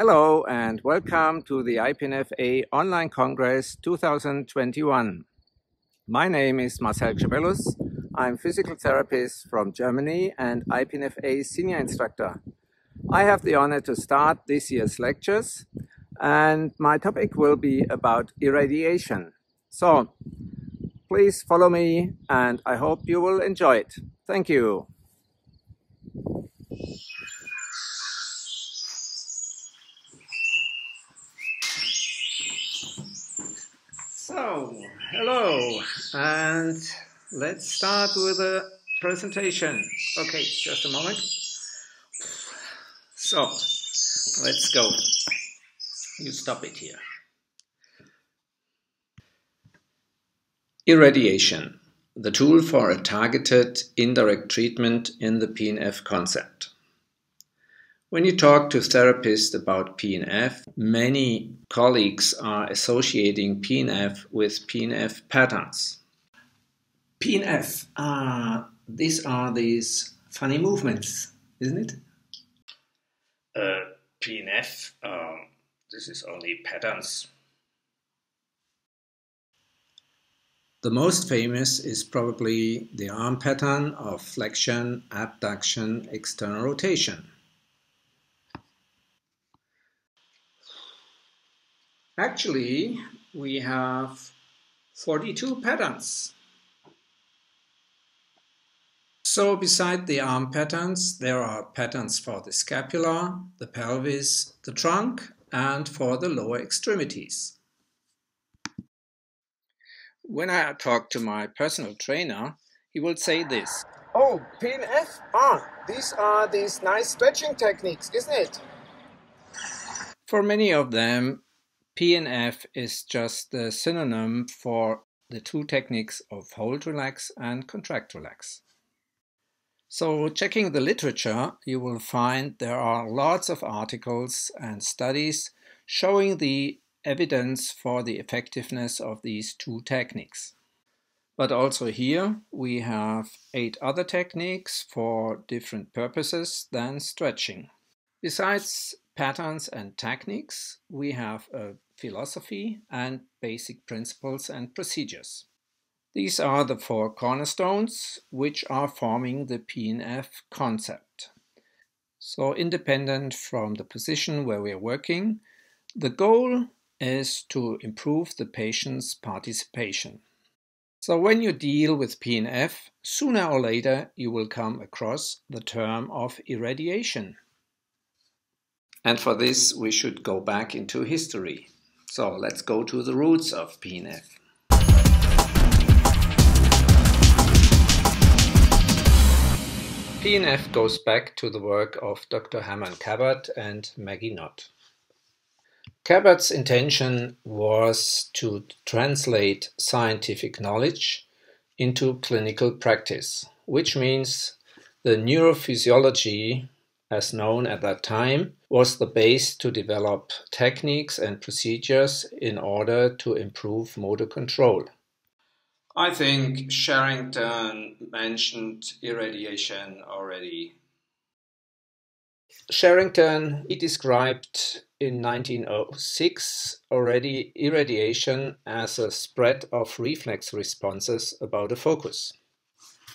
Hello and welcome to the IPNFA Online Congress 2021. My name is Marcel Grzebellus. I'm physical therapist from Germany and IPNFA senior instructor. I have the honor to start this year's lectures and my topic will be about irradiation. So please follow me and I hope you will enjoy it. Thank you. So, hello, and let's start with a presentation. Okay, just a moment. So, let's go. You stop it here. Irradiation, the tool for a targeted indirect treatment in the PNF concept. When you talk to therapists about PNF, many colleagues are associating PNF with PNF patterns. PNF, uh, these are these funny movements, isn't it? Uh, PNF, um, this is only patterns. The most famous is probably the arm pattern of flexion, abduction, external rotation. Actually, we have 42 patterns. So beside the arm patterns, there are patterns for the scapula, the pelvis, the trunk, and for the lower extremities. When I talk to my personal trainer, he will say this. Oh, PNF? Ah, these are these nice stretching techniques, isn't it? For many of them, PNF is just the synonym for the two techniques of hold relax and contract relax. So checking the literature, you will find there are lots of articles and studies showing the evidence for the effectiveness of these two techniques. But also here we have eight other techniques for different purposes than stretching. Besides patterns and techniques, we have a philosophy and basic principles and procedures. These are the four cornerstones which are forming the PNF concept. So independent from the position where we are working, the goal is to improve the patient's participation. So when you deal with PNF, sooner or later you will come across the term of irradiation. And for this, we should go back into history. So let's go to the roots of PNF. PNF goes back to the work of Dr. Herman Kabat and Maggie Knott. Kabat's intention was to translate scientific knowledge into clinical practice, which means the neurophysiology as known at that time, was the base to develop techniques and procedures in order to improve motor control. I think Sherrington mentioned irradiation already. Sherrington he described in 1906 already irradiation as a spread of reflex responses about a focus.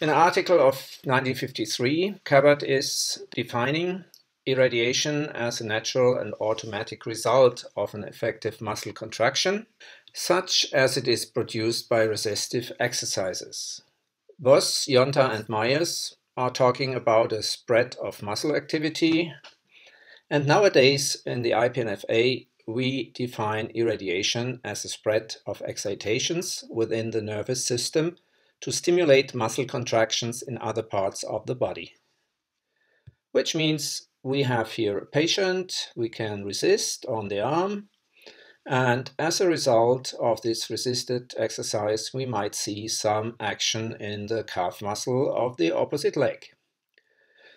In an article of 1953, Kabat is defining irradiation as a natural and automatic result of an effective muscle contraction, such as it is produced by resistive exercises. Voss, Ionta, and Myers are talking about a spread of muscle activity, and nowadays in the IPNFA we define irradiation as a spread of excitations within the nervous system to stimulate muscle contractions in other parts of the body. Which means we have here a patient, we can resist on the arm, and as a result of this resisted exercise, we might see some action in the calf muscle of the opposite leg.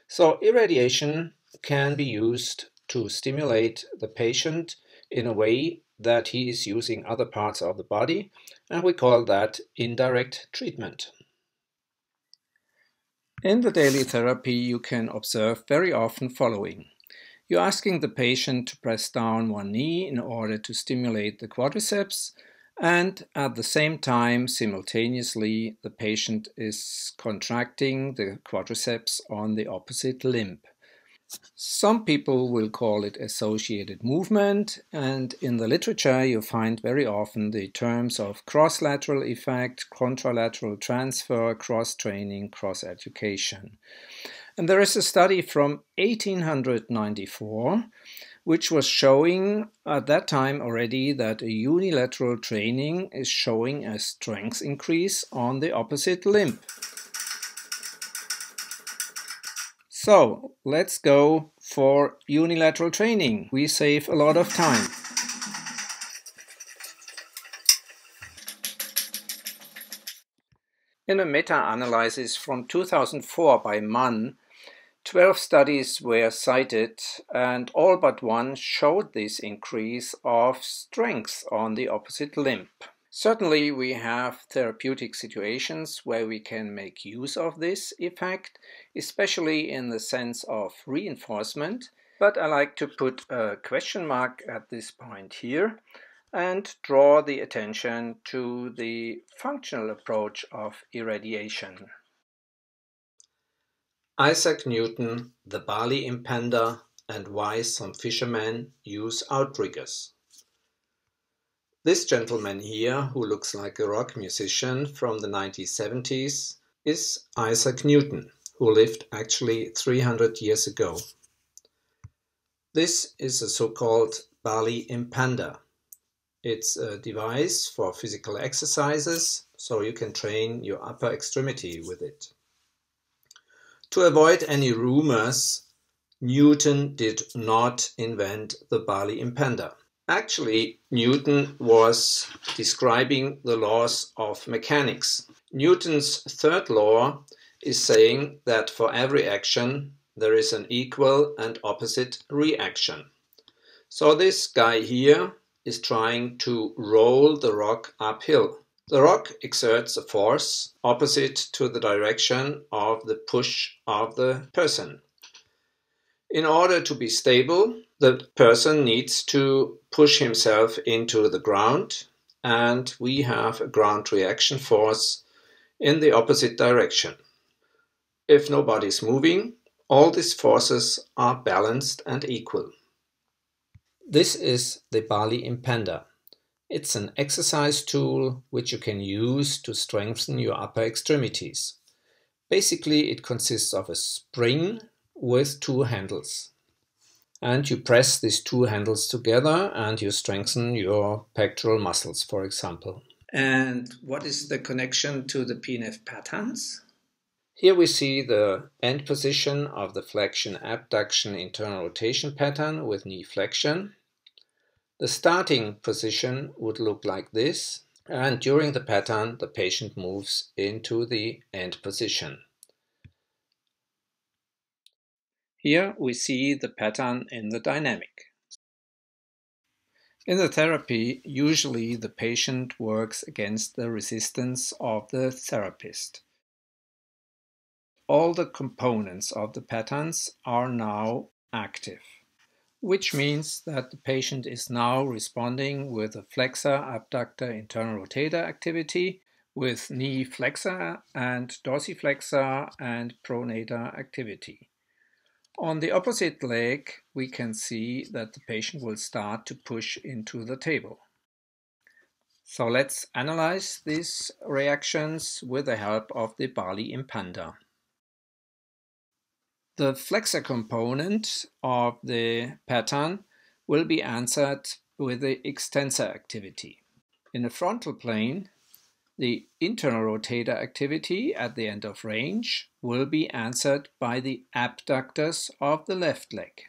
So irradiation can be used to stimulate the patient in a way that he is using other parts of the body, and we call that indirect treatment. In the daily therapy, you can observe very often following. You're asking the patient to press down one knee in order to stimulate the quadriceps and at the same time, simultaneously, the patient is contracting the quadriceps on the opposite limb. Some people will call it associated movement, and in the literature you find very often the terms of cross-lateral effect, contralateral transfer, cross-training, cross-education. And there is a study from 1894 which was showing at that time already that a unilateral training is showing a strength increase on the opposite limb. So let's go for unilateral training. We save a lot of time. In a meta-analysis from 2004 by Munn, 12 studies were cited and all but one showed this increase of strength on the opposite limb. Certainly we have therapeutic situations where we can make use of this effect, especially in the sense of reinforcement, but I like to put a question mark at this point here and draw the attention to the functional approach of irradiation. Isaac Newton, the Bali impender, and why some fishermen use outriggers. This gentleman here, who looks like a rock musician from the 1970s, is Isaac Newton, who lived actually 300 years ago. This is a so-called Bali impender. It's a device for physical exercises, so you can train your upper extremity with it. To avoid any rumors, Newton did not invent the Bali impender. Actually, Newton was describing the laws of mechanics. Newton's third law is saying that for every action there is an equal and opposite reaction. So this guy here is trying to roll the rock uphill. The rock exerts a force opposite to the direction of the push of the person. In order to be stable, the person needs to push himself into the ground, and we have a ground reaction force in the opposite direction. If nobody is moving, all these forces are balanced and equal. This is the Bali impender. It's an exercise tool which you can use to strengthen your upper extremities. Basically, it consists of a spring with two handles. And you press these two handles together and you strengthen your pectoral muscles, for example. And what is the connection to the PNF patterns? Here we see the end position of the flexion abduction internal rotation pattern with knee flexion. The starting position would look like this, and during the pattern the patient moves into the end position. Here we see the pattern in the dynamic. In the therapy, usually the patient works against the resistance of the therapist. All the components of the patterns are now active which means that the patient is now responding with a flexor abductor internal rotator activity with knee flexor and dorsiflexor and pronator activity. On the opposite leg, we can see that the patient will start to push into the table. So let's analyze these reactions with the help of the Bali impender. The flexor component of the pattern will be answered with the extensor activity. In the frontal plane, the internal rotator activity at the end of range will be answered by the abductors of the left leg.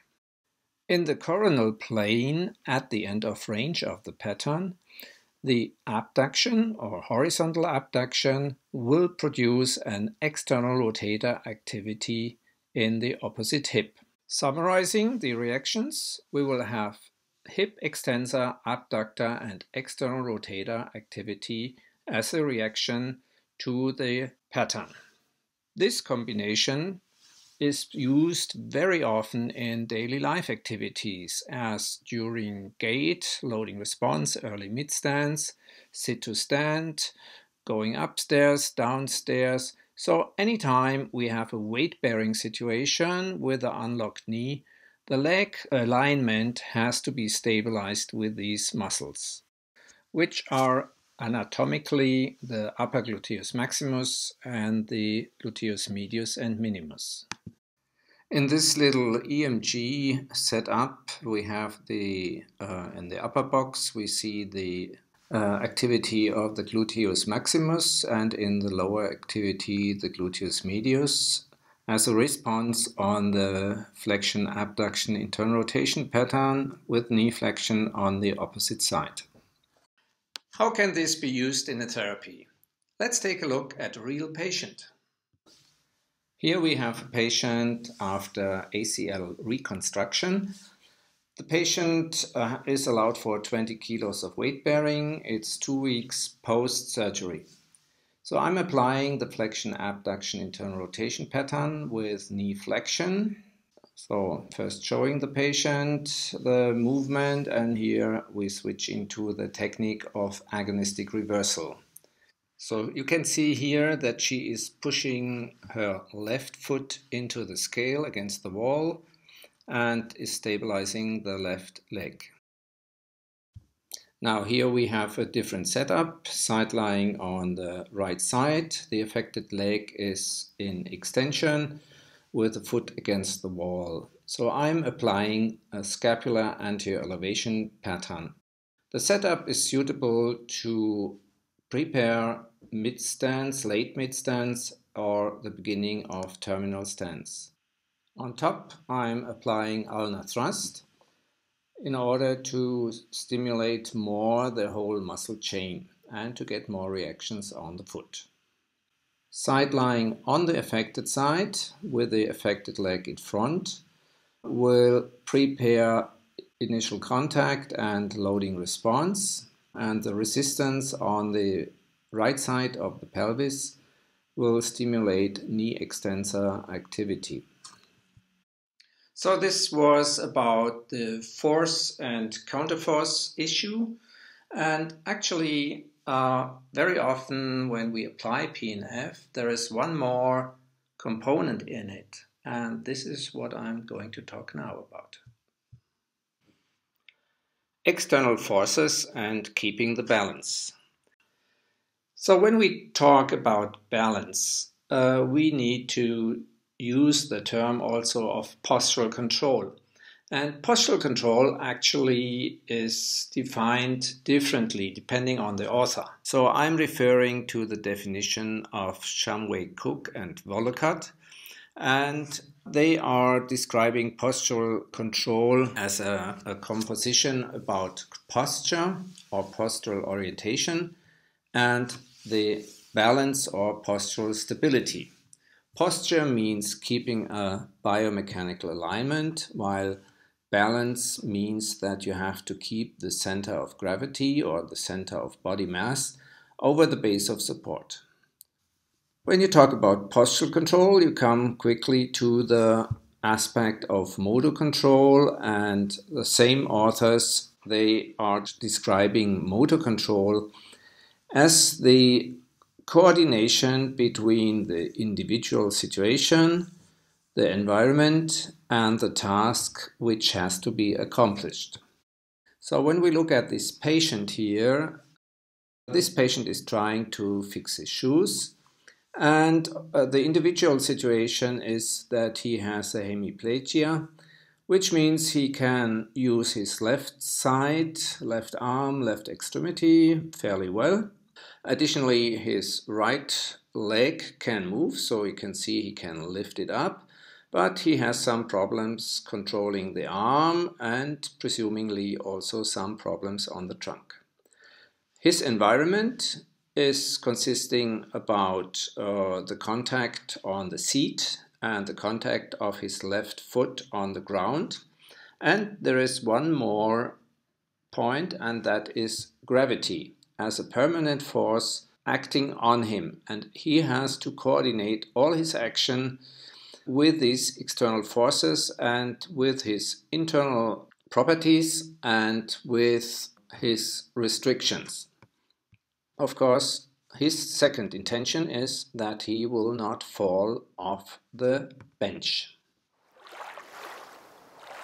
In the coronal plane at the end of range of the pattern, the abduction or horizontal abduction will produce an external rotator activity in the opposite hip. Summarizing the reactions, we will have hip extensor, abductor and external rotator activity as a reaction to the pattern. This combination is used very often in daily life activities as during gait, loading response, early mid stance, sit to stand, going upstairs, downstairs. So anytime we have a weight bearing situation with the unlocked knee, the leg alignment has to be stabilized with these muscles, which are anatomically the upper gluteus maximus and the gluteus medius and minimus. In this little EMG setup, we have the, uh, in the upper box, we see the uh, activity of the gluteus maximus and in the lower activity, the gluteus medius as a response on the flexion abduction internal rotation pattern with knee flexion on the opposite side. How can this be used in a therapy? Let's take a look at a real patient. Here we have a patient after ACL reconstruction. The patient uh, is allowed for 20 kilos of weight bearing. It's two weeks post surgery. So I'm applying the flexion abduction internal rotation pattern with knee flexion so first showing the patient the movement and here we switch into the technique of agonistic reversal. So you can see here that she is pushing her left foot into the scale against the wall and is stabilizing the left leg. Now here we have a different setup, side lying on the right side. The affected leg is in extension with the foot against the wall. So I'm applying a scapular anterior elevation pattern. The setup is suitable to prepare mid stance, late mid stance, or the beginning of terminal stance. On top, I'm applying ulnar thrust in order to stimulate more the whole muscle chain and to get more reactions on the foot. Side lying on the affected side with the affected leg in front will prepare initial contact and loading response and the resistance on the right side of the pelvis will stimulate knee extensor activity. So this was about the force and counterforce issue and actually uh, very often when we apply PNF, there is one more component in it, and this is what I'm going to talk now about. External forces and keeping the balance. So when we talk about balance, uh, we need to use the term also of postural control. And postural control actually is defined differently depending on the author. So I'm referring to the definition of Shumway Cook and Woollacott. And they are describing postural control as a, a composition about posture or postural orientation and the balance or postural stability. Posture means keeping a biomechanical alignment, while Balance means that you have to keep the center of gravity or the center of body mass over the base of support. When you talk about postural control, you come quickly to the aspect of motor control and the same authors, they are describing motor control as the coordination between the individual situation the environment, and the task which has to be accomplished. So when we look at this patient here, this patient is trying to fix his shoes and uh, the individual situation is that he has a hemiplegia, which means he can use his left side, left arm, left extremity fairly well. Additionally, his right leg can move, so you can see he can lift it up but he has some problems controlling the arm and presumably also some problems on the trunk. His environment is consisting about uh, the contact on the seat and the contact of his left foot on the ground. And there is one more point, and that is gravity as a permanent force acting on him. And he has to coordinate all his action with these external forces and with his internal properties and with his restrictions. Of course, his second intention is that he will not fall off the bench.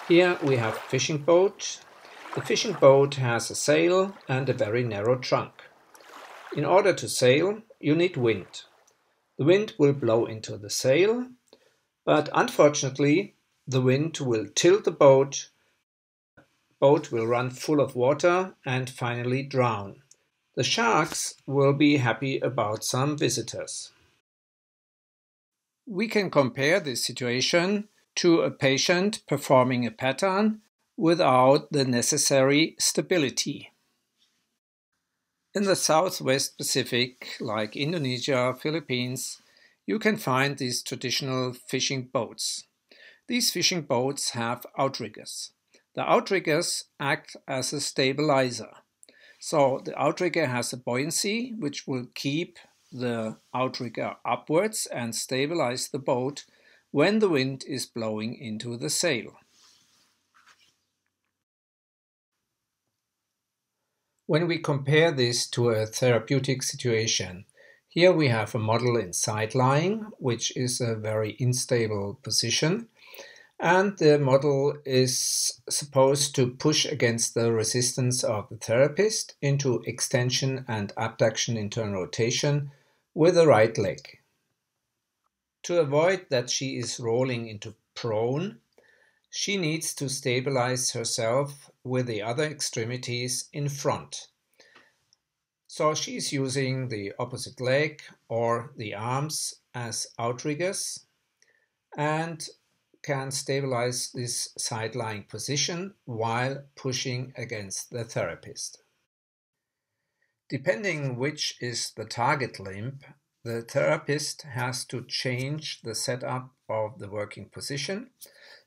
Here we have fishing boat. The fishing boat has a sail and a very narrow trunk. In order to sail, you need wind. The wind will blow into the sail, but unfortunately, the wind will tilt the boat, boat will run full of water and finally drown. The sharks will be happy about some visitors. We can compare this situation to a patient performing a pattern without the necessary stability. In the Southwest Pacific, like Indonesia, Philippines, you can find these traditional fishing boats. These fishing boats have outriggers. The outriggers act as a stabilizer. So the outrigger has a buoyancy which will keep the outrigger upwards and stabilize the boat when the wind is blowing into the sail. When we compare this to a therapeutic situation, here we have a model in side lying, which is a very unstable position. And the model is supposed to push against the resistance of the therapist into extension and abduction internal rotation with the right leg. To avoid that she is rolling into prone, she needs to stabilize herself with the other extremities in front. So she's using the opposite leg or the arms as outriggers and can stabilize this side lying position while pushing against the therapist. Depending which is the target limb, the therapist has to change the setup of the working position.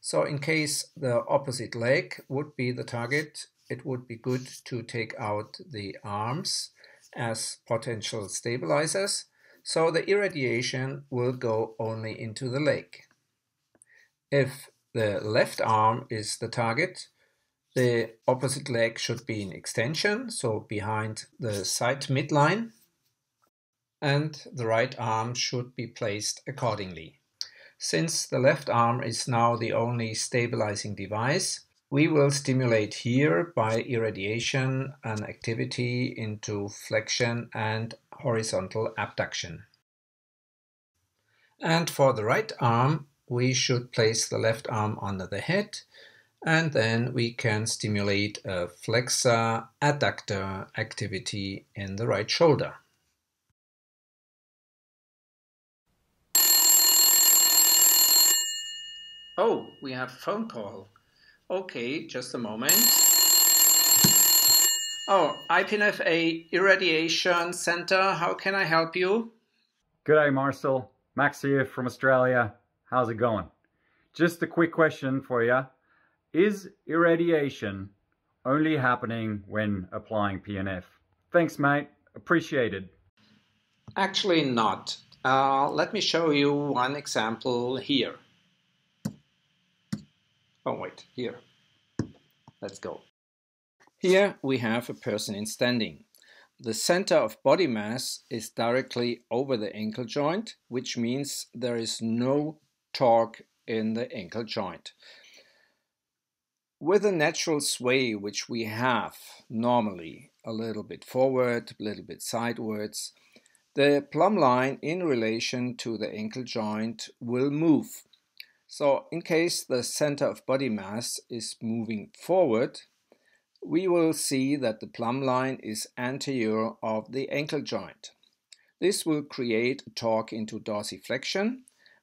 So in case the opposite leg would be the target, it would be good to take out the arms as potential stabilizers, so the irradiation will go only into the leg. If the left arm is the target, the opposite leg should be in extension, so behind the side midline, and the right arm should be placed accordingly. Since the left arm is now the only stabilizing device, we will stimulate here by irradiation an activity into flexion and horizontal abduction. And for the right arm, we should place the left arm under the head and then we can stimulate a flexor adductor activity in the right shoulder. Oh, we have phone call. Okay, just a moment. Oh, IPNFA Irradiation Center, how can I help you? Good day, Marcel. Max here from Australia. How's it going? Just a quick question for you. Is irradiation only happening when applying PNF? Thanks, mate. Appreciated. Actually not. Uh, let me show you one example here. Oh, wait, here. Let's go. Here we have a person in standing. The center of body mass is directly over the ankle joint, which means there is no torque in the ankle joint. With a natural sway, which we have normally, a little bit forward, a little bit sidewards, the plumb line in relation to the ankle joint will move. So in case the center of body mass is moving forward, we will see that the plumb line is anterior of the ankle joint. This will create a torque into dorsiflexion,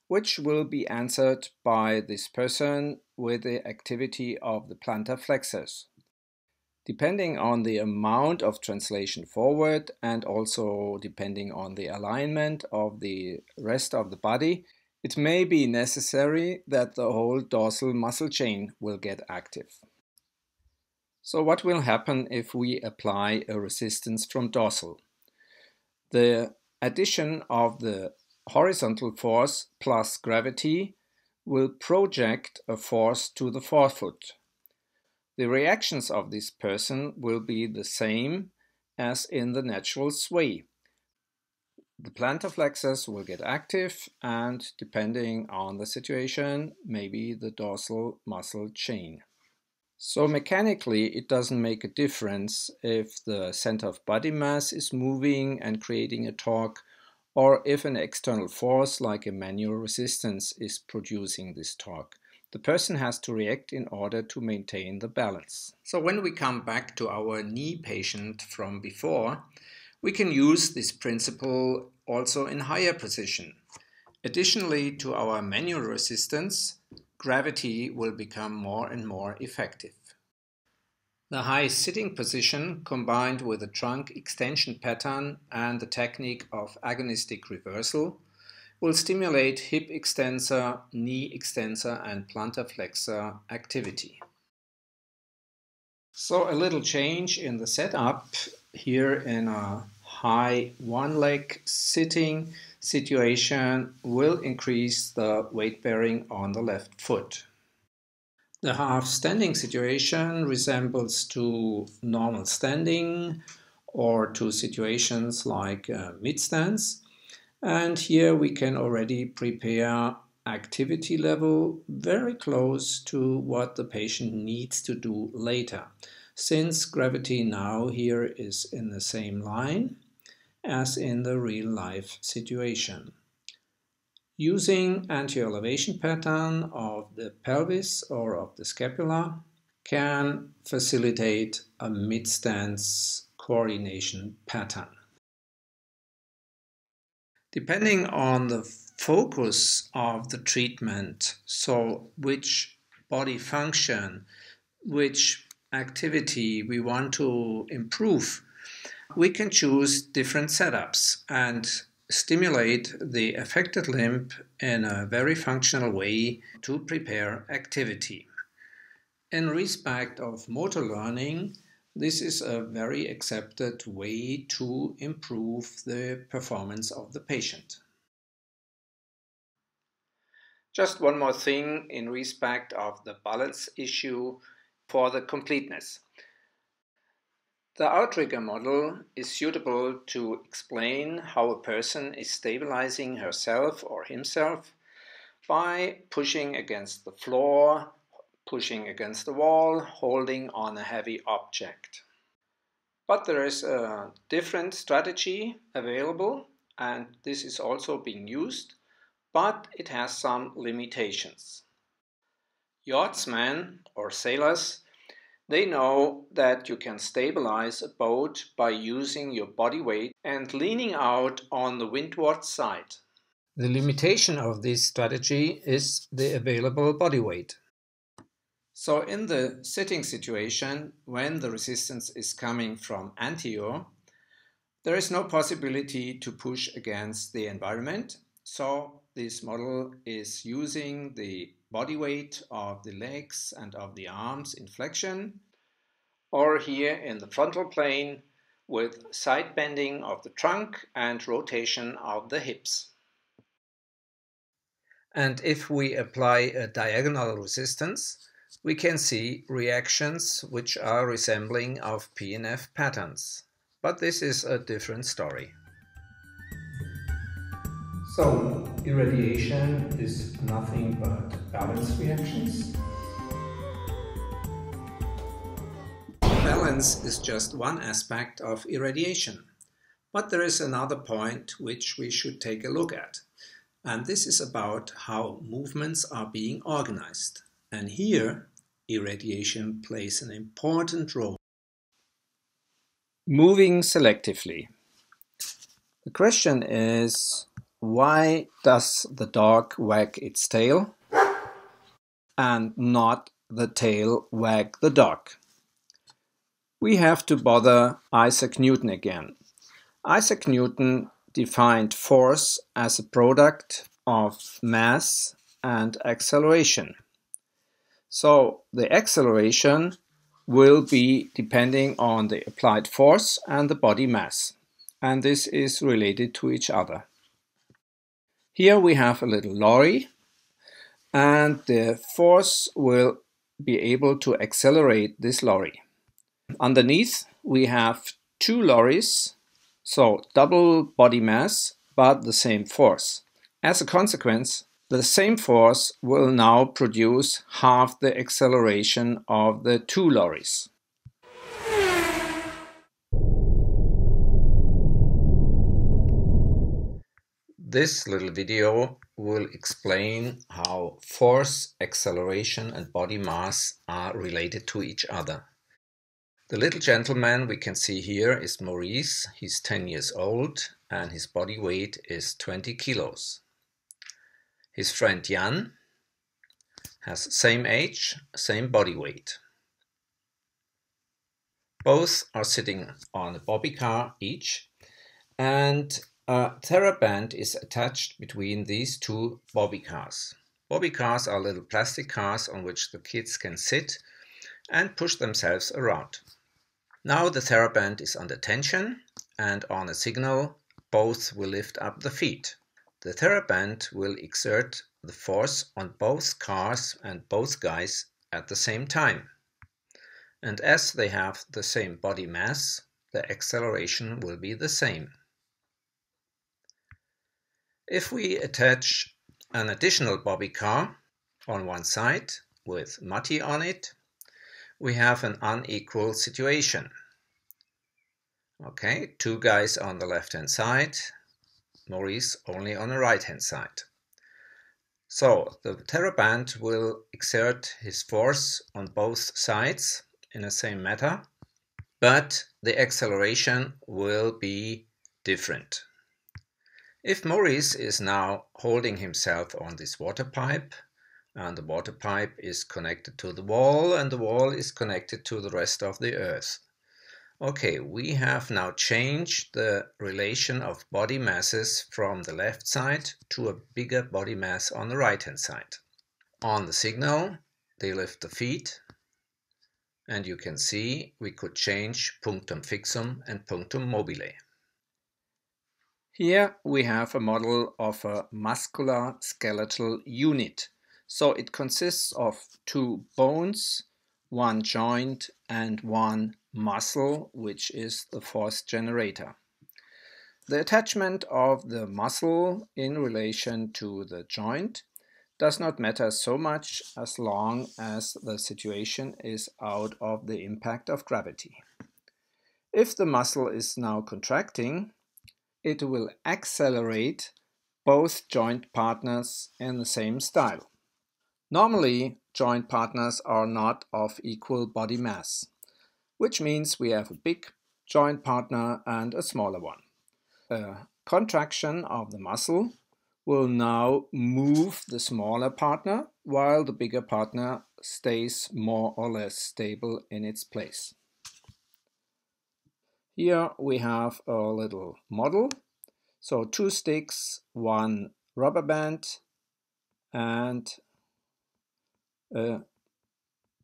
which will be answered by this person with the activity of the plantar flexors. Depending on the amount of translation forward and also depending on the alignment of the rest of the body, it may be necessary that the whole dorsal muscle chain will get active. So what will happen if we apply a resistance from dorsal? The addition of the horizontal force plus gravity will project a force to the forefoot. The reactions of this person will be the same as in the natural sway. The plantar flexors will get active and, depending on the situation, maybe the dorsal muscle chain. So mechanically, it doesn't make a difference if the center of body mass is moving and creating a torque or if an external force like a manual resistance is producing this torque. The person has to react in order to maintain the balance. So when we come back to our knee patient from before, we can use this principle also in higher position. Additionally to our manual resistance, gravity will become more and more effective. The high sitting position combined with the trunk extension pattern and the technique of agonistic reversal will stimulate hip extensor, knee extensor and plantar flexor activity. So a little change in the setup here in a high one leg sitting situation will increase the weight bearing on the left foot. The half standing situation resembles to normal standing or to situations like uh, mid stance. And here we can already prepare activity level very close to what the patient needs to do later. Since gravity now here is in the same line as in the real life situation using anti-elevation pattern of the pelvis or of the scapula can facilitate a mid-stance coordination pattern. Depending on the focus of the treatment, so which body function, which activity we want to improve, we can choose different setups and stimulate the affected limb in a very functional way to prepare activity. In respect of motor learning, this is a very accepted way to improve the performance of the patient. Just one more thing in respect of the balance issue for the completeness. The outrigger model is suitable to explain how a person is stabilizing herself or himself by pushing against the floor, pushing against the wall, holding on a heavy object. But there is a different strategy available and this is also being used, but it has some limitations. Yachtsmen or sailors they know that you can stabilize a boat by using your body weight and leaning out on the windward side. The limitation of this strategy is the available body weight. So in the sitting situation, when the resistance is coming from anterior, there is no possibility to push against the environment. So this model is using the body weight of the legs and of the arms in flexion, or here in the frontal plane with side bending of the trunk and rotation of the hips. And if we apply a diagonal resistance, we can see reactions which are resembling of PNF patterns. But this is a different story. So, irradiation is nothing but balance reactions. Balance is just one aspect of irradiation. But there is another point which we should take a look at. And this is about how movements are being organized. And here, irradiation plays an important role. Moving selectively. The question is why does the dog wag its tail and not the tail wag the dog? We have to bother Isaac Newton again. Isaac Newton defined force as a product of mass and acceleration. So the acceleration will be depending on the applied force and the body mass, and this is related to each other. Here we have a little lorry and the force will be able to accelerate this lorry. Underneath we have two lorries, so double body mass but the same force. As a consequence, the same force will now produce half the acceleration of the two lorries. This little video will explain how force, acceleration and body mass are related to each other. The little gentleman we can see here is Maurice. He's 10 years old and his body weight is 20 kilos. His friend Jan has same age, same body weight. Both are sitting on a bobby car each and a TheraBand is attached between these two bobby cars. Bobby cars are little plastic cars on which the kids can sit and push themselves around. Now the TheraBand is under tension and on a signal both will lift up the feet. The TheraBand will exert the force on both cars and both guys at the same time. And as they have the same body mass, the acceleration will be the same. If we attach an additional bobby car on one side with Matti on it, we have an unequal situation. Okay, two guys on the left hand side, Maurice only on the right hand side. So the TheraBand will exert his force on both sides in the same matter, but the acceleration will be different. If Maurice is now holding himself on this water pipe, and the water pipe is connected to the wall, and the wall is connected to the rest of the earth. Okay, we have now changed the relation of body masses from the left side to a bigger body mass on the right hand side. On the signal, they lift the feet, and you can see we could change punctum fixum and punctum mobile. Here we have a model of a muscular skeletal unit. So it consists of two bones, one joint and one muscle, which is the force generator. The attachment of the muscle in relation to the joint does not matter so much as long as the situation is out of the impact of gravity. If the muscle is now contracting, it will accelerate both joint partners in the same style. Normally, joint partners are not of equal body mass, which means we have a big joint partner and a smaller one. A contraction of the muscle will now move the smaller partner while the bigger partner stays more or less stable in its place. Here we have a little model. So two sticks, one rubber band, and a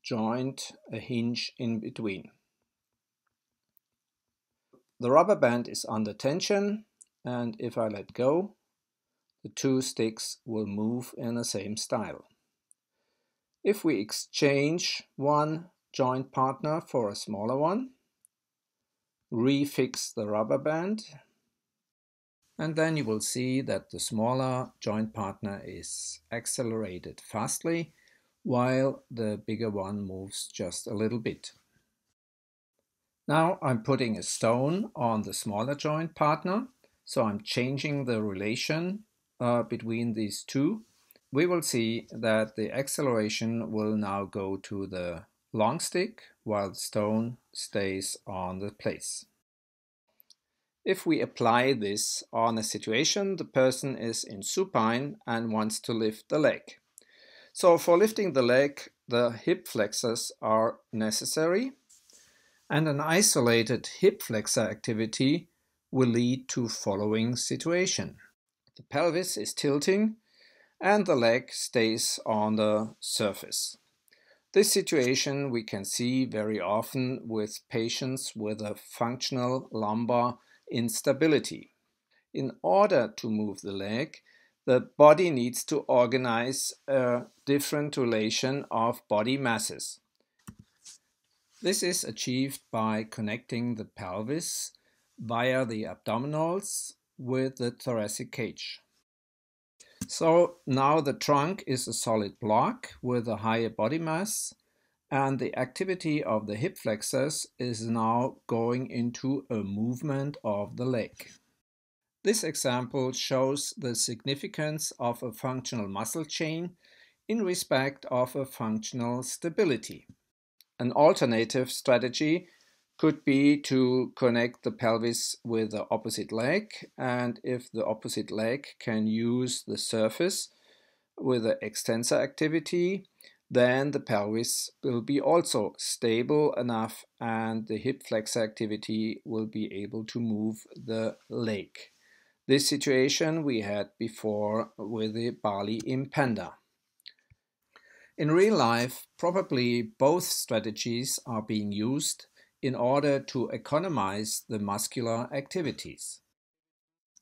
joint, a hinge in between. The rubber band is under tension and if I let go, the two sticks will move in the same style. If we exchange one joint partner for a smaller one, refix the rubber band, and then you will see that the smaller joint partner is accelerated fastly, while the bigger one moves just a little bit. Now I'm putting a stone on the smaller joint partner, so I'm changing the relation uh, between these two. We will see that the acceleration will now go to the long stick while the stone stays on the place. If we apply this on a situation, the person is in supine and wants to lift the leg. So for lifting the leg, the hip flexors are necessary and an isolated hip flexor activity will lead to following situation. The pelvis is tilting and the leg stays on the surface. This situation we can see very often with patients with a functional lumbar instability. In order to move the leg, the body needs to organize a different relation of body masses. This is achieved by connecting the pelvis via the abdominals with the thoracic cage. So now the trunk is a solid block with a higher body mass and the activity of the hip flexors is now going into a movement of the leg. This example shows the significance of a functional muscle chain in respect of a functional stability. An alternative strategy could be to connect the pelvis with the opposite leg and if the opposite leg can use the surface with the extensor activity then the pelvis will be also stable enough and the hip flexor activity will be able to move the leg. This situation we had before with the Bali impanda. In real life, probably both strategies are being used in order to economize the muscular activities.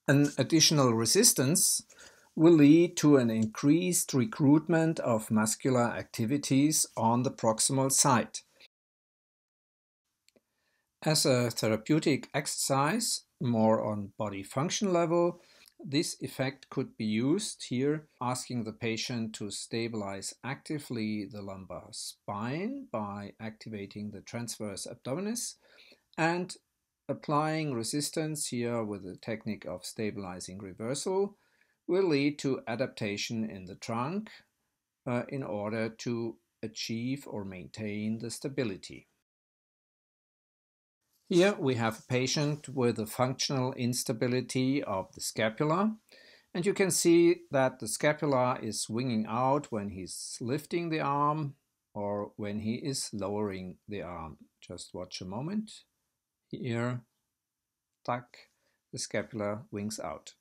An additional resistance will lead to an increased recruitment of muscular activities on the proximal side. As a therapeutic exercise, more on body function level, this effect could be used here, asking the patient to stabilize actively the lumbar spine by activating the transverse abdominis and applying resistance here with the technique of stabilizing reversal will lead to adaptation in the trunk uh, in order to achieve or maintain the stability. Here we have a patient with a functional instability of the scapula and you can see that the scapula is swinging out when he's lifting the arm or when he is lowering the arm. Just watch a moment. Here, tuck, the scapula wings out.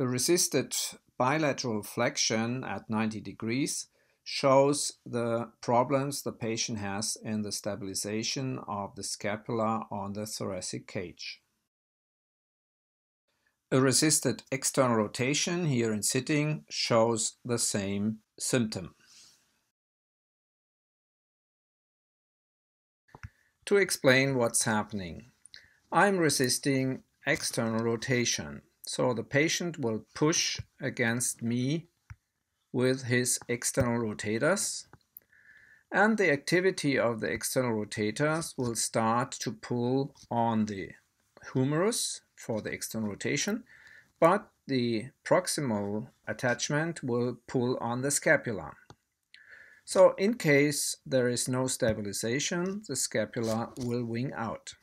A resisted bilateral flexion at 90 degrees shows the problems the patient has in the stabilization of the scapula on the thoracic cage. A resisted external rotation here in sitting shows the same symptom. To explain what's happening, I'm resisting external rotation. So the patient will push against me with his external rotators and the activity of the external rotators will start to pull on the humerus for the external rotation, but the proximal attachment will pull on the scapula. So in case there is no stabilization, the scapula will wing out.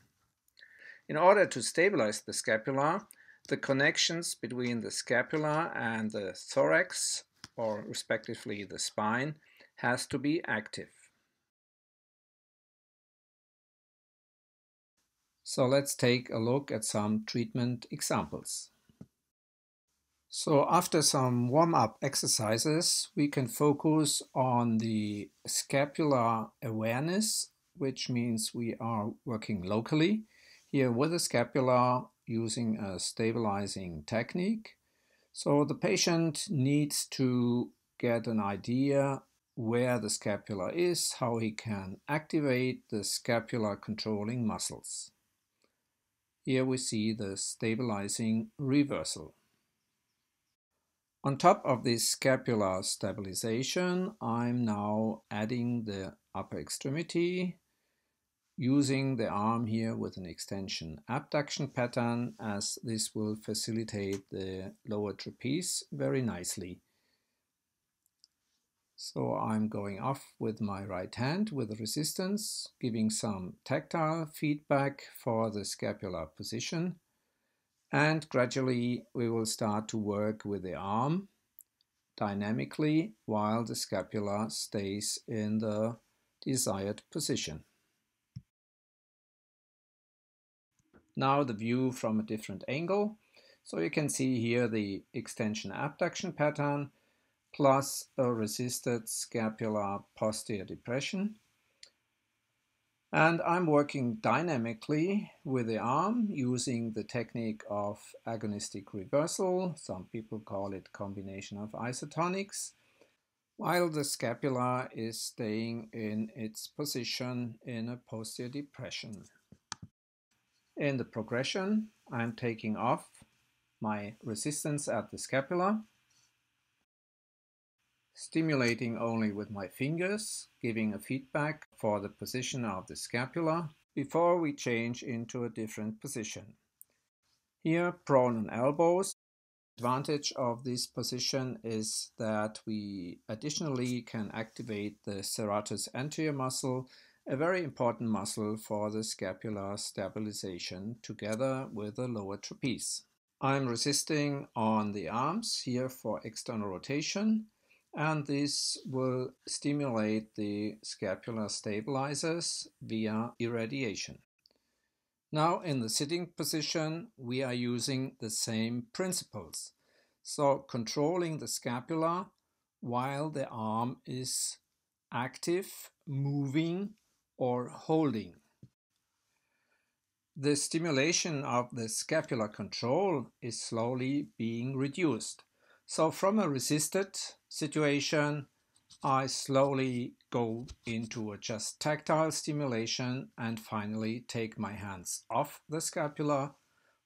In order to stabilize the scapula, the connections between the scapula and the thorax, or respectively the spine, has to be active. So let's take a look at some treatment examples. So after some warm-up exercises, we can focus on the scapular awareness, which means we are working locally. Here with the scapula, using a stabilizing technique. So the patient needs to get an idea where the scapula is, how he can activate the scapular controlling muscles. Here we see the stabilizing reversal. On top of this scapular stabilization, I'm now adding the upper extremity using the arm here with an extension abduction pattern as this will facilitate the lower trapeze very nicely. So I'm going off with my right hand with resistance, giving some tactile feedback for the scapular position. And gradually we will start to work with the arm dynamically while the scapula stays in the desired position. Now the view from a different angle. So you can see here the extension abduction pattern plus a resisted scapular posterior depression. And I'm working dynamically with the arm using the technique of agonistic reversal. Some people call it combination of isotonics. While the scapula is staying in its position in a posterior depression. In the progression, I'm taking off my resistance at the scapula stimulating only with my fingers, giving a feedback for the position of the scapula before we change into a different position. Here, prone on elbows. Advantage of this position is that we additionally can activate the serratus anterior muscle, a very important muscle for the scapular stabilization together with the lower trapeze. I'm resisting on the arms here for external rotation and this will stimulate the scapular stabilizers via irradiation. Now in the sitting position we are using the same principles. So controlling the scapula while the arm is active, moving or holding. The stimulation of the scapular control is slowly being reduced. So from a resisted situation, I slowly go into a just tactile stimulation and finally take my hands off the scapula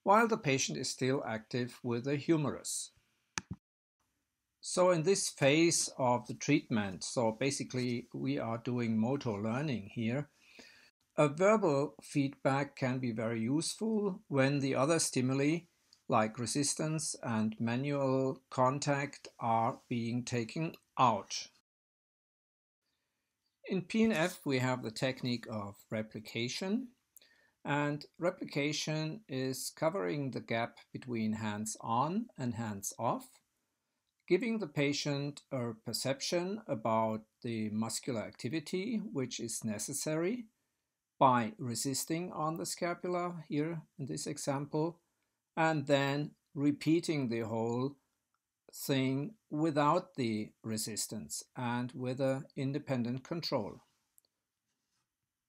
while the patient is still active with the humerus. So in this phase of the treatment, so basically we are doing motor learning here, a verbal feedback can be very useful when the other stimuli like resistance and manual contact are being taken out. In PNF we have the technique of replication and replication is covering the gap between hands on and hands off, giving the patient a perception about the muscular activity which is necessary by resisting on the scapula here in this example and then repeating the whole thing without the resistance and with an independent control.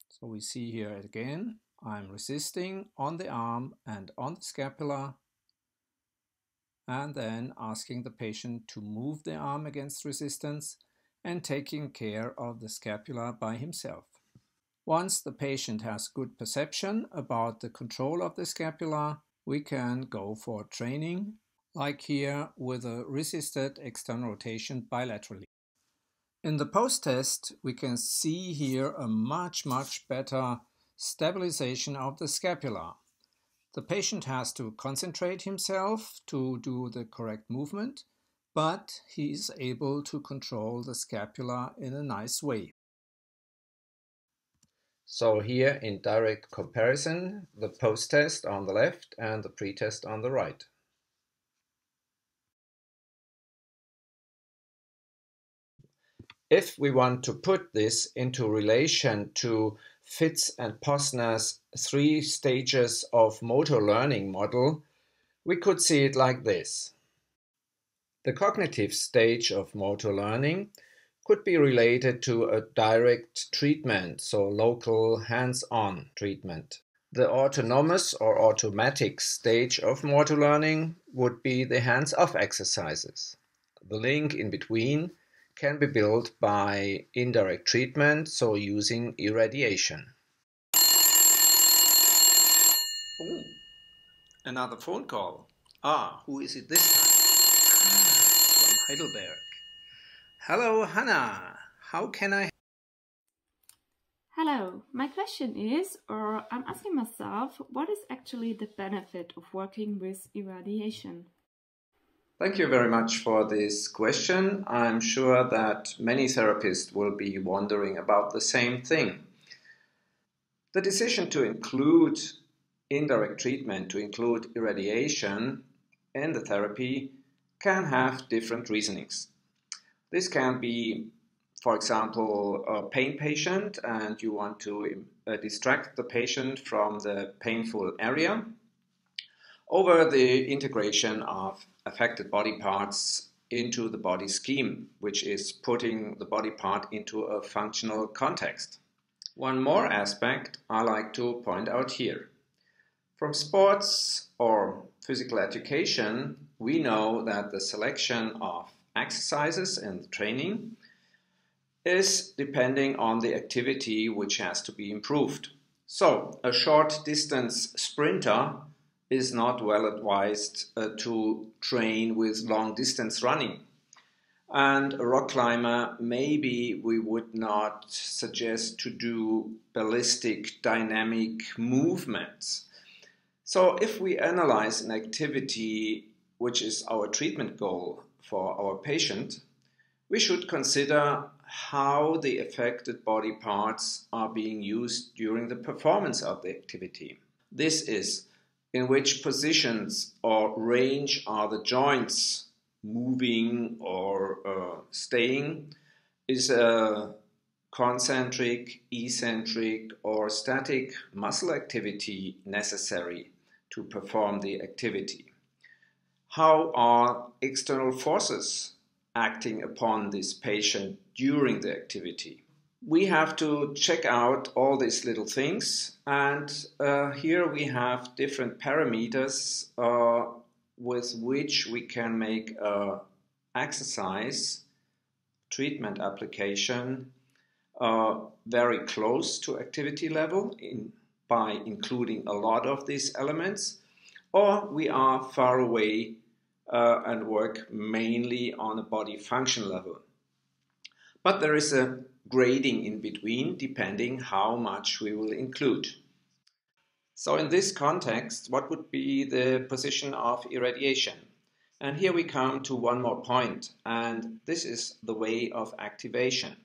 So we see here again, I'm resisting on the arm and on the scapula and then asking the patient to move the arm against resistance and taking care of the scapula by himself. Once the patient has good perception about the control of the scapula, we can go for training, like here with a resisted external rotation bilaterally. In the post-test, we can see here a much, much better stabilization of the scapula. The patient has to concentrate himself to do the correct movement, but he is able to control the scapula in a nice way. So here in direct comparison, the post-test on the left and the pre-test on the right. If we want to put this into relation to Fitts and Posner's three stages of motor learning model, we could see it like this. The cognitive stage of motor learning could be related to a direct treatment, so local hands-on treatment. The autonomous or automatic stage of motor learning would be the hands-off exercises. The link in between can be built by indirect treatment, so using irradiation. Ooh, another phone call. Ah, who is it this time? Ah, from Heidelberg. Hello, Hannah. How can I? Hello, my question is, or I'm asking myself, what is actually the benefit of working with irradiation? Thank you very much for this question. I'm sure that many therapists will be wondering about the same thing. The decision to include indirect treatment, to include irradiation in the therapy, can have different reasonings. This can be, for example, a pain patient and you want to uh, distract the patient from the painful area over the integration of affected body parts into the body scheme, which is putting the body part into a functional context. One more aspect I like to point out here. From sports or physical education, we know that the selection of exercises and training is depending on the activity which has to be improved. So, a short distance sprinter is not well advised uh, to train with long distance running. And a rock climber, maybe we would not suggest to do ballistic dynamic movements. So, if we analyze an activity which is our treatment goal for our patient, we should consider how the affected body parts are being used during the performance of the activity. This is in which positions or range are the joints moving or uh, staying? Is a concentric, eccentric, or static muscle activity necessary to perform the activity? How are external forces acting upon this patient during the activity. We have to check out all these little things, and uh, here we have different parameters uh, with which we can make a exercise treatment application uh, very close to activity level in, by including a lot of these elements, or we are far away uh, and work mainly on a body function level. But there is a grading in between depending how much we will include. So in this context, what would be the position of irradiation? And here we come to one more point, and this is the way of activation.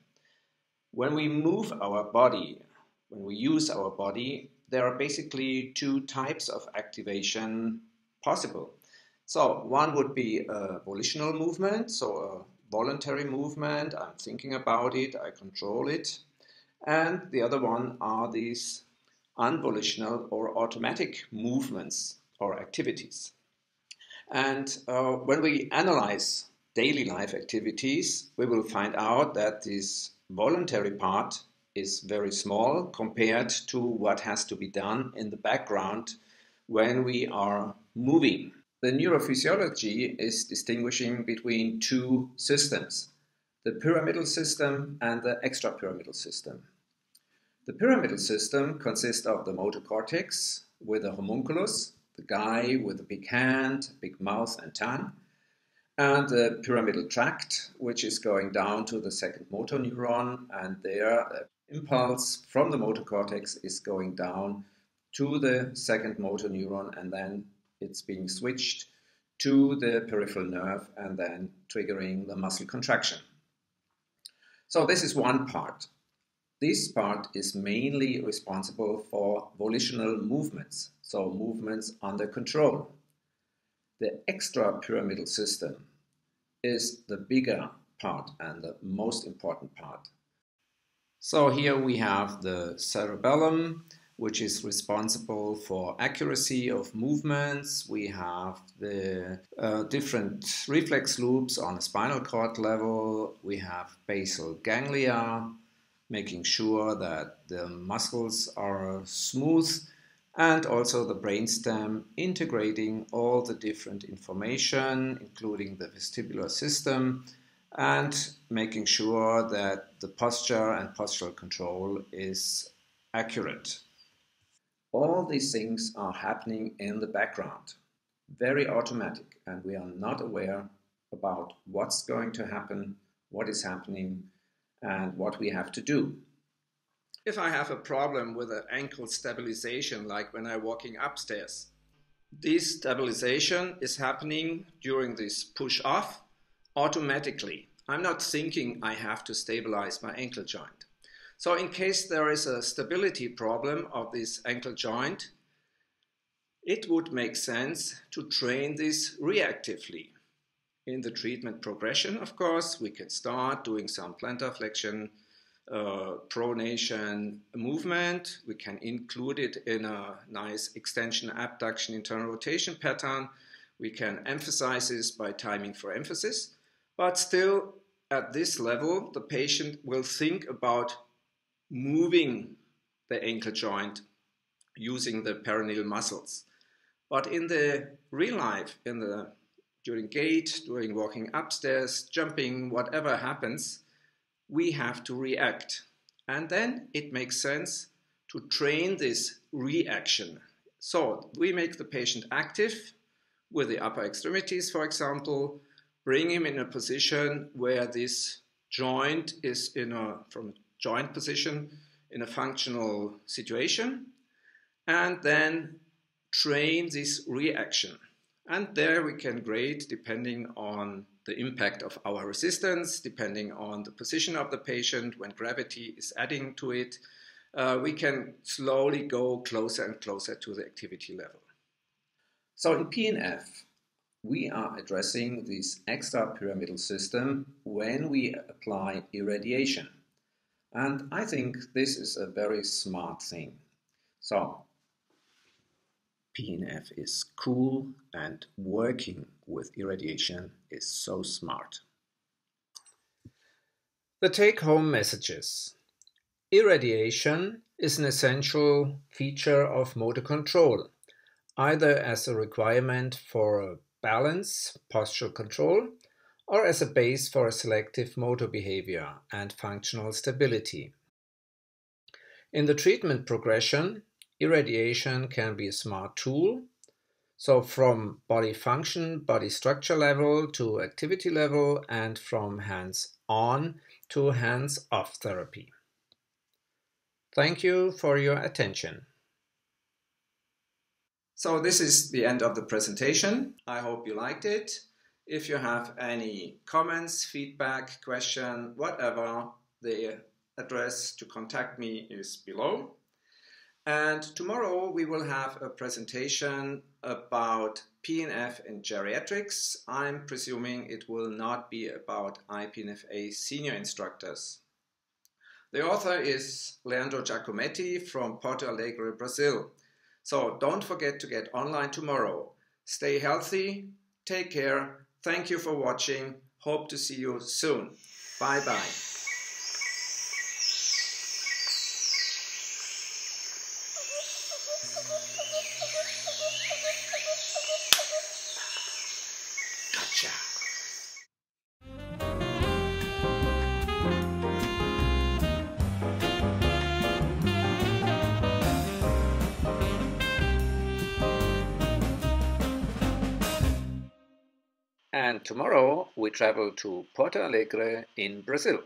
When we move our body, when we use our body, there are basically two types of activation possible. So one would be a volitional movement, so a voluntary movement. I'm thinking about it, I control it. And the other one are these unvolitional or automatic movements or activities. And uh, when we analyze daily life activities, we will find out that this voluntary part is very small compared to what has to be done in the background when we are moving. The neurophysiology is distinguishing between two systems, the pyramidal system and the extrapyramidal system. The pyramidal system consists of the motor cortex with the homunculus, the guy with the big hand, big mouth and tongue, and the pyramidal tract, which is going down to the second motor neuron, and there the impulse from the motor cortex is going down to the second motor neuron and then it's being switched to the peripheral nerve and then triggering the muscle contraction. So this is one part. This part is mainly responsible for volitional movements, so movements under control. The extrapyramidal system is the bigger part and the most important part. So here we have the cerebellum, which is responsible for accuracy of movements. We have the uh, different reflex loops on a spinal cord level. We have basal ganglia, making sure that the muscles are smooth, and also the brainstem integrating all the different information, including the vestibular system, and making sure that the posture and postural control is accurate. All these things are happening in the background, very automatic, and we are not aware about what's going to happen, what is happening, and what we have to do. If I have a problem with an ankle stabilization, like when I'm walking upstairs, this stabilization is happening during this push off automatically. I'm not thinking I have to stabilize my ankle joint. So in case there is a stability problem of this ankle joint, it would make sense to train this reactively. In the treatment progression, of course, we can start doing some plantar flexion, uh, pronation movement. We can include it in a nice extension, abduction, internal rotation pattern. We can emphasize this by timing for emphasis. But still, at this level, the patient will think about moving the ankle joint using the peroneal muscles. But in the real life, in the during gait, during walking upstairs, jumping, whatever happens, we have to react. And then it makes sense to train this reaction. So we make the patient active with the upper extremities, for example, bring him in a position where this joint is in a from joint position in a functional situation and then train this reaction. And there we can grade depending on the impact of our resistance, depending on the position of the patient when gravity is adding to it. Uh, we can slowly go closer and closer to the activity level. So in PNF, we are addressing this extrapyramidal system when we apply irradiation. And I think this is a very smart thing. So PNF is cool and working with irradiation is so smart. The take home messages Irradiation is an essential feature of motor control, either as a requirement for balance, postural control, or as a base for a selective motor behavior and functional stability. In the treatment progression, irradiation can be a smart tool. So from body function, body structure level to activity level and from hands-on to hands-off therapy. Thank you for your attention. So this is the end of the presentation. I hope you liked it. If you have any comments, feedback, question, whatever, the address to contact me is below. And tomorrow we will have a presentation about PNF in geriatrics. I'm presuming it will not be about IPNFA senior instructors. The author is Leandro Giacometti from Porto Alegre, Brazil. So don't forget to get online tomorrow. Stay healthy, take care, thank you for watching, hope to see you soon. Bye bye. Tomorrow we travel to Porto Alegre in Brazil.